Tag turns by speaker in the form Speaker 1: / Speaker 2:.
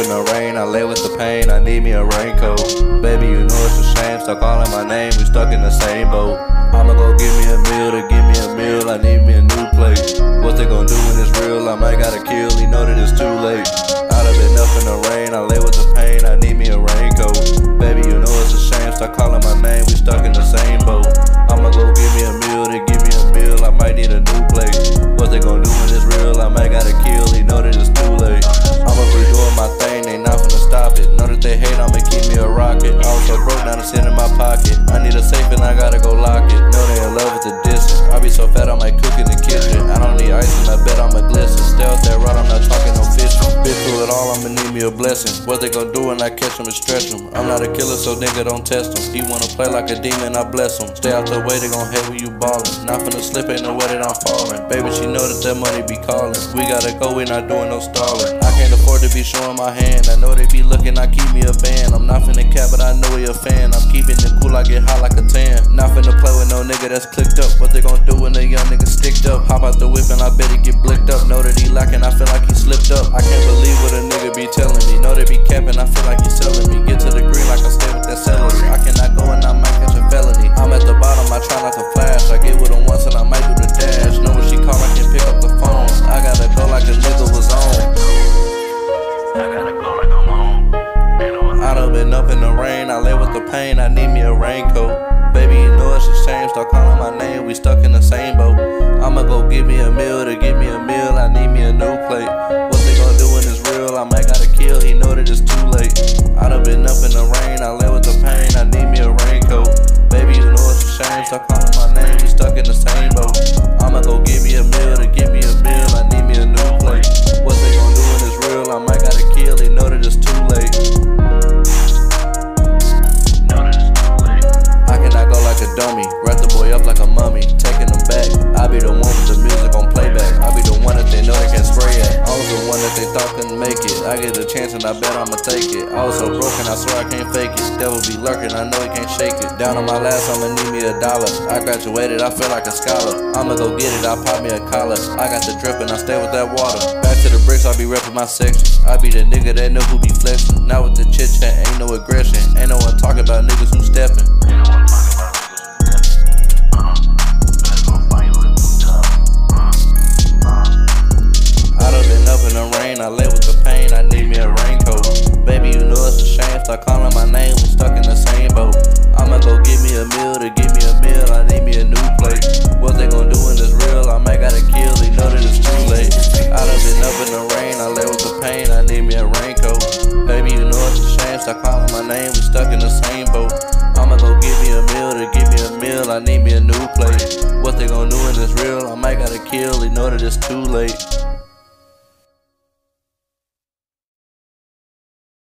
Speaker 1: in the rain, I lay with the pain, I need me a raincoat. Baby, you know it's a shame, stop calling my name, we stuck in the same boat. I'ma go me a meal to me a meal, I need me a new place. What they gon' do when it's real, I might gotta kill, he know that it's too late. I'd have been up in the rain, I lay with the pain, I need me a raincoat. Hate, I'ma keep me a rocket. Also broke down to sit in my pocket. I need a safe and I gotta go lock it. Know they in love with the All, I'ma need me a blessing. What they gon' do when I catch them and stretch them? I'm not a killer, so nigga don't test them. He wanna play like a demon, I bless him. Stay out the way, they gon' hate when you ballin'. Not finna slip, ain't no way that I'm fallin'. Baby, she know that that money be callin'. We gotta go, we not doing no stalling. I can't afford to be showing my hand. I know they be looking, I keep me a band. I'm not finna cap, but I know he a fan. I'm keeping it cool, I get hot like a tan. Not finna play with no nigga that's clicked up. What they gon' do when a young nigga sticked up? Hop out the whip and I bet he get blicked up. Know that he lacking, I feel like he slipped up. I can't believe what been up in the rain, I lay with the pain, I need me a raincoat. Baby, you know it's a shame, stop calling my name, we stuck in the same boat. I'ma go give me a meal to give me a meal, I need me a new plate. What they gon' do when it's real? I might gotta kill, he know that it's too late. I done been up in the rain, I lay with the pain, I need me a raincoat. Baby, you know it's a shame, stop calling my name, dummy, wrap the boy up like a mummy, taking him back. I be the one with the music on playback. I be the one that they know they can spray at. I was the one that they thought couldn't make it. I get a chance and I bet I'ma take it. I was so broken, I swear I can't fake it. Devil be lurking, I know he can't shake it. Down on my last, I'ma need me a dollar. I graduated, I feel like a scholar. I'ma go get it, I pop me a collar. I got the drip and I stay with that water. Back to the bricks, I be repping my section. I be the nigga that know who be flexing. Not with the chit chat, ain't no aggression. Ain't no one talking about niggas who stepping. Lay with the pain, I need me a raincoat. Baby, you know it's a shame, stop calling my name, we stuck in the same boat. I'ma go give me a meal to give me a meal, I need me a new plate. What they gon' do when it's real? I might gotta kill, they know that it's too late. I done been up in the rain, I lay with the pain, I need me a raincoat. Baby, you know it's a shame, stop calling my name, we stuck in the same boat. I'ma go give me a meal to give me a meal, I need me a new plate. What they gon' do when it's real? I might gotta kill, they know that it's too late.